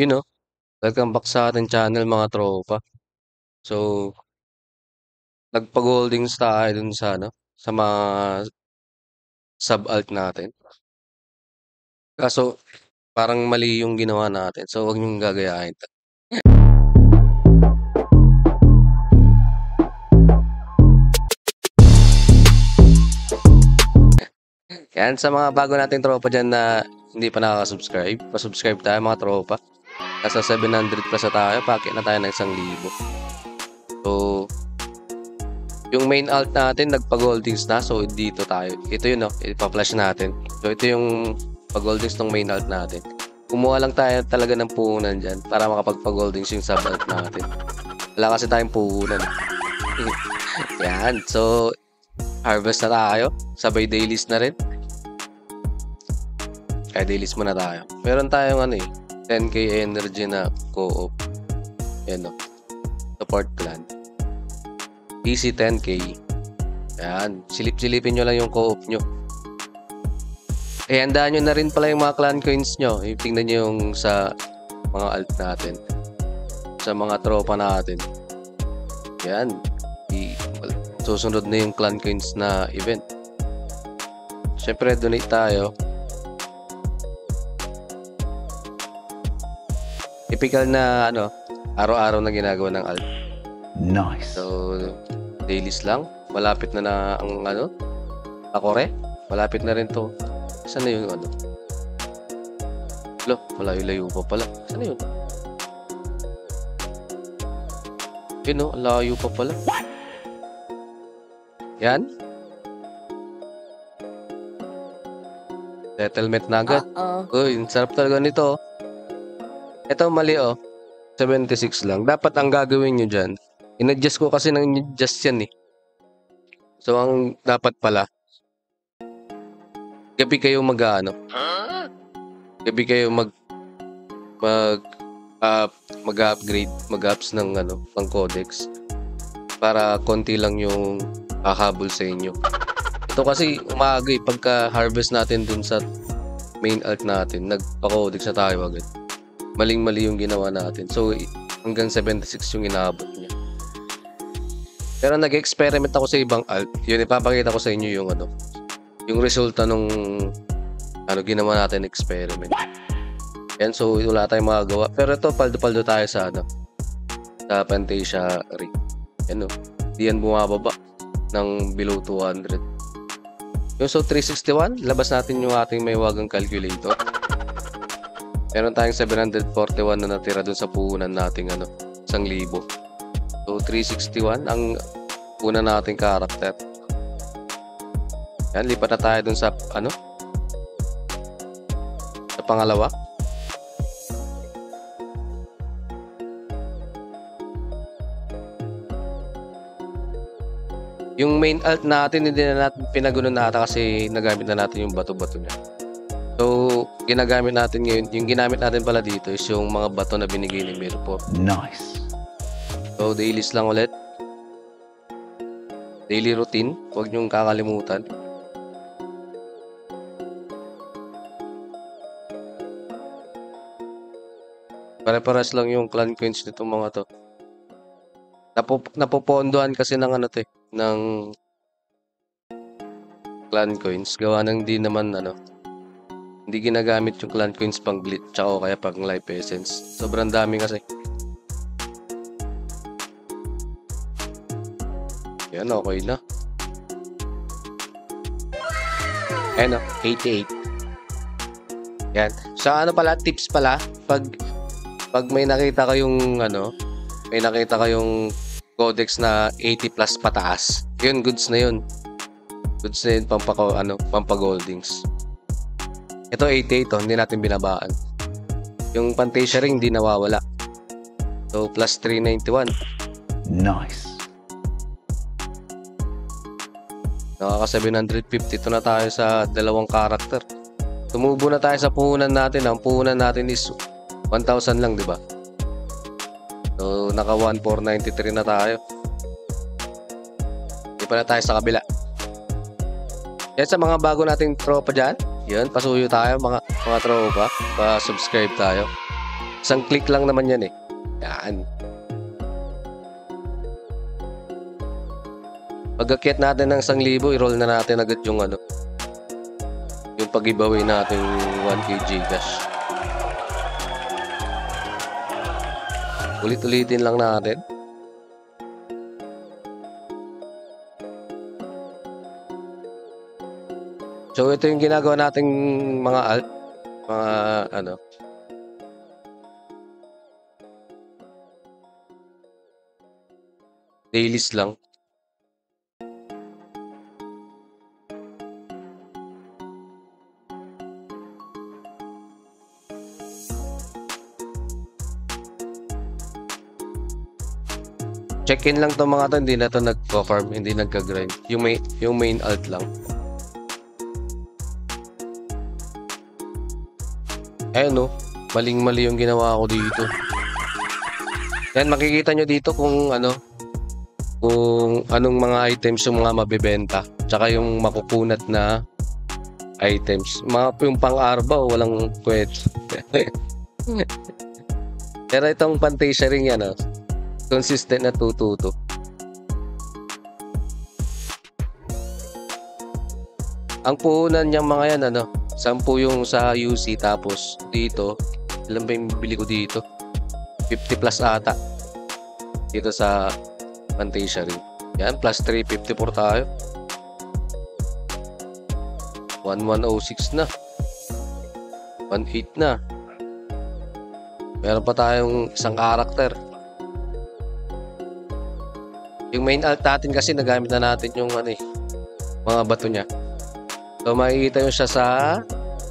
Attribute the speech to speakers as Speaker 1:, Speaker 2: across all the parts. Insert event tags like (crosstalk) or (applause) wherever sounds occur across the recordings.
Speaker 1: You know, welcome back sa ating channel mga tropa. So, nagpa-goldings tayo dun sa ano, sa mga sub-alt natin. Kaso, parang mali yung ginawa natin. So, huwag niyong gagayahin. Yan, sa mga bago nating tropa dyan na hindi pa nakaka-subscribe, pa-subscribe tayo mga tropa. Nasa 700 plus na tayo, pakit na tayo ng 1,000. So, yung main alt natin, nagpa-goldings na. So, dito tayo. Ito yun, no? Ipa-flash natin. So, ito yung pag-goldings ng main alt natin. Kumuha lang tayo talaga ng puhunan dyan para makapagpa-goldings yung sub-alt natin. Wala kasi tayong puhunan. (laughs) Yan. So, harvest na tayo. Sabay dailies na rin. Kaya dailies muna tayo. Meron tayong ano eh, 10k energy na co-op. Yan o. Support plan. PC 10k. Yan. Silip-silipin nyo lang yung co-op nyo. Eh, handaan nyo na rin pala yung mga clan coins nyo. Yung tingnan nyo yung sa mga alt natin. Sa mga tropa natin. Yan. I, susunod na yung clan coins na event. Siyempre, donate tayo. Typical na ano, araw-araw na ginagawa ng alt.
Speaker 2: Nice.
Speaker 1: So, dailies lang. Malapit na na ang ano, Akore. Malapit na rin to. Saan na yung ano? Lo, malayo-layo pa pala. Saan na yun? Yun no, ang layo pa pala. Yan. Settlement na agad.
Speaker 3: Uh-oh.
Speaker 1: Uy, ang sarap talaga nito. Ito mali oh. 76 lang. Dapat ang gagawin nyo dyan, in-adjust ko kasi nang adjust yan eh. So, ang dapat pala, gabi kayo mag ano, gabi kayo mag mag uh, mag-upgrade, mag-ups ng ano, ng codex para konti lang yung hahabol sa inyo. Ito kasi umaga eh, pagka harvest natin dun sa main alt natin, nagpa-codex na tayo agad. Maling-mali yung ginawa natin. So, hanggang 76 yung inaabot niya. Pero nag-experiment ako sa ibang alt. Yun, ipapakita ko sa inyo yung ano, yung resulta nung ano ginawa natin experiment. Yan, so wala tayong magagawa. Pero ito, paldo-paldo tayo sa ano, sa Pantasia rig. Yan o. Di yan bumababa ng below 200. Yung so 361, labas natin yung ating may wagang calculator. Meron tayong 741 na natira dun sa puhunan nating ano, 1,000. So 361 ang una nating karakter. Yan, lipat na tayo dun sa ano? Sa pangalawa. Yung main alt natin, hindi na natin pinaguno nata kasi nagamit na natin yung bato-bato niya. So, ginagamit natin ngayon, yung ginamit natin pala dito is yung mga bato na binigay ni Mirpo.
Speaker 2: Nice.
Speaker 1: So, dailies lang ulit. Daily routine. Huwag niyong kakalimutan. Pare-pares lang yung clan coins nito mga to. Napo, napopondohan kasi ng ano to eh, ng clan coins. Gawa ng di naman ano, hindi ginagamit yung clan coins pang glitch o kaya pang life essence. Sobrang dami kasi. Yan, okay na. Ayan o, 88. Yan. Sa ano pala, tips pala, pag pag may nakita kayong ano, may nakita kayong codex na 80 plus pataas, yun, goods na yun. Goods na yun, pampako, ano, pampagoldings. Ito 88 to, hindi natin binabaan. Yung Pantasia ring, hindi nawawala. So, plus 391.
Speaker 2: Nice.
Speaker 1: Nakaka 750 to na tayo sa dalawang karakter. Tumubo na tayo sa puhunan natin. Ang puhunan natin is 1,000 lang, di ba? So, naka 1,493 na tayo. Hindi pa na tayo sa kabila. Yan sa mga bago nating tropa dyan. Yan, pasuyo tayo mga, mga tropa. Pa-subscribe tayo. Isang click lang naman yan eh. Yan. Pag-akyat natin ng 1,000, i-roll na natin agad yung ano. Yung pag-giveaway natin 1k Gcash. Ulit-ulitin lang natin. So ito yung ginagawa nating mga alt, mga ano. Dailies lang. Check-in lang to mga to, hindi na to nagko-farm, hindi nagka-grind. Yung main, yung main alt lang. Ayun no, maling-mali yung ginawa ko dito. Yan, makikita nyo dito kung ano, kung anong mga items yung mga mabibenta. Tsaka yung makukunat na items. Mga yung pang-arba, walang kwet. (laughs) Pero itong pantay sharing yan, oh, consistent na 222. Ang puhunan niyang mga yan, ano, 10 yung sa UC tapos dito, ilan ba yung bibili ko dito? 50 plus ata. Dito sa Fantasia rin. Yan, plus 354 tayo. 1106 na. 18 na. Meron pa tayong isang karakter. Yung main alt natin kasi nagamit na natin yung ano eh, mga bato niya. So makikita nyo siya sa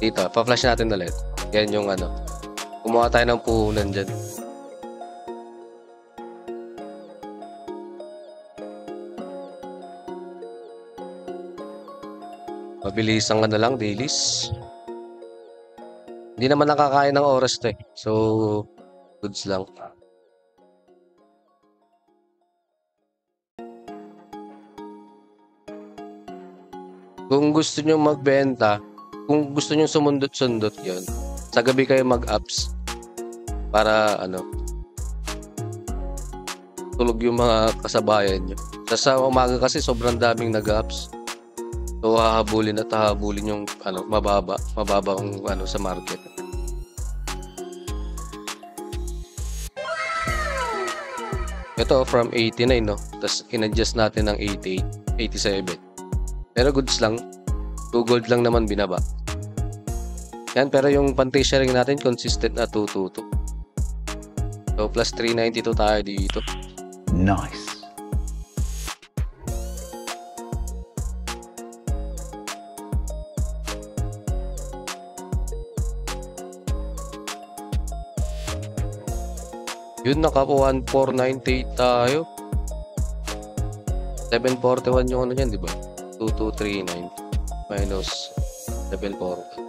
Speaker 1: dito. Pa-flash natin ulit. Yan yung ano. Kumuha tayo ng puhunan dyan. Mabilis ang ano lang, dailies. Hindi naman nakakain ng oras to eh. So, goods lang. Kung gusto nyo magbenta, kung gusto nyo sumundot-sundot yon sa gabi kayo mag-apps para ano, tulog yung mga kasabayan nyo. Sa, umaga kasi sobrang daming nag-apps. So, hahabulin at hahabulin yung ano, mababa, mababa ang ano sa market. Ito from 89 no. Tapos in-adjust natin ng 88, 87. Pero goods lang. 2 gold lang naman binaba. Yan, pero yung pantay sharing natin consistent na 222. So plus 392 tayo dito.
Speaker 2: Nice.
Speaker 1: Yun, naka 1498 tayo. 741 yung ano yan, di ba? 2239 minus 741.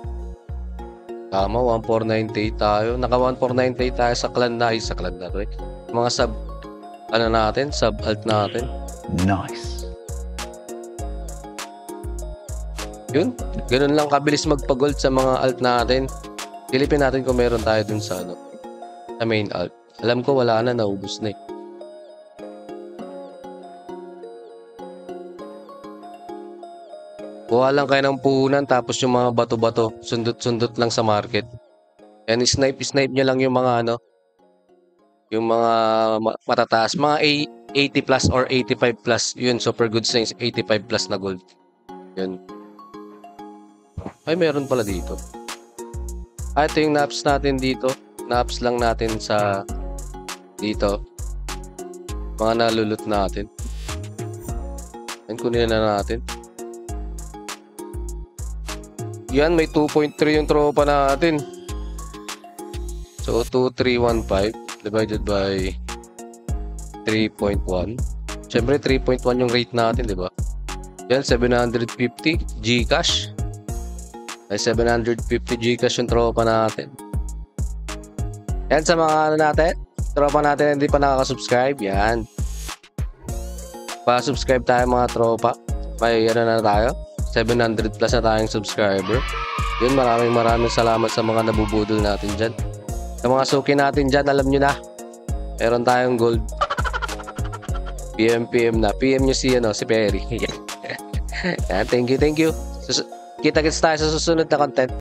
Speaker 1: Tama, 1498 tayo. Naka 1498 tayo sa clan na, ay sa clan na to eh. Mga sub, ano natin, sub alt natin.
Speaker 2: Nice.
Speaker 1: Yun, ganun lang kabilis magpa-gold sa mga alt natin. Silipin natin kung meron tayo dun sa ano, sa main alt. Alam ko wala na, naubos na eh. Kuha lang kayo ng puhunan tapos yung mga bato-bato, sundot-sundot lang sa market. Yan, snipe-snipe nyo lang yung mga ano, yung mga ma- matataas, mga A- 80 plus or 85 plus, yun, super good sa 85 plus na gold. Yun. Ay, meron pala dito. Ah, ito yung naps natin dito. Naps lang natin sa dito. Mga nalulot natin. Yan, kunin na natin. Yan, may 2.3 yung tropa natin. So, 2315 divided by 3.1. Siyempre, 3.1 yung rate natin, di ba? Yan, 750 Gcash. Ay, 750 Gcash yung tropa natin. Yan, sa mga ano natin, tropa natin hindi pa nakaka-subscribe, yan. Pa-subscribe tayo mga tropa. May ano na tayo? 700 plus na tayong subscriber. Yun, maraming maraming salamat sa mga nabubudol natin dyan. Sa mga suki natin dyan, alam nyo na. Meron tayong gold. PM, PM na. PM nyo si, ano, si Perry. (laughs) Thank you, thank you. Kita-kits tayo sa susunod na content.